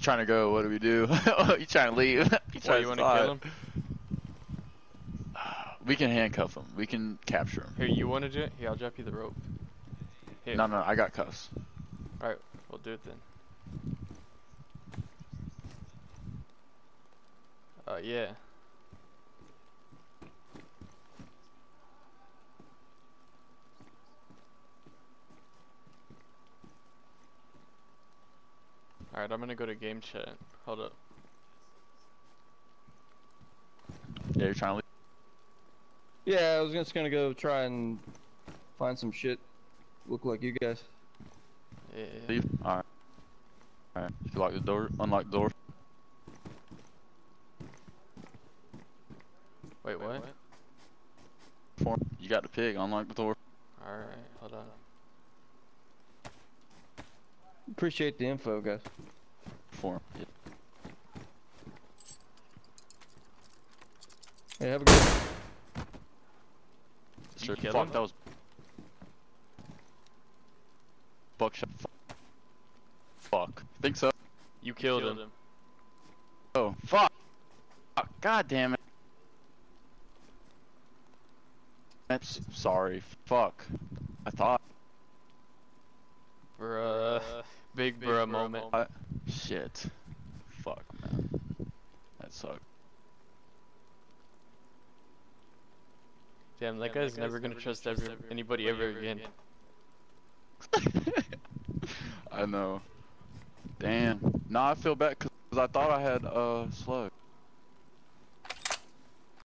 trying to go. What do we do? He's trying to leave? you Why trying you want to kill him? We can handcuff him. We can capture him. Here, you want to do it? Here, I'll drop you the rope. Here. No, no, I got cuffs. Alright, we'll do it then. Uh, yeah. Alright, I'm gonna go to game chat. Hold up. Yeah, you're trying to leave. Yeah, I was just gonna go try and find some shit. Look like you guys. Yeah. leave? Alright. Alright. You lock the door. Unlock the door. Wait, what? For. You got the pig. Unlock the door. Alright, hold on. Appreciate the info, guys. For him. Yeah. Hey, have a good. you Sure. kill Fuck, him? that was. Buckshot. Fuck. Think so. You killed, him. Oh, fuck. Fuck. God damn it. That's sorry. Fuck. I thought. Big bruh moment. I, shit. Fuck, man. That sucked. Damn, that guy's never gonna trust every, anybody ever again. I know. Damn. Nah, I feel bad because I thought I had uh slug.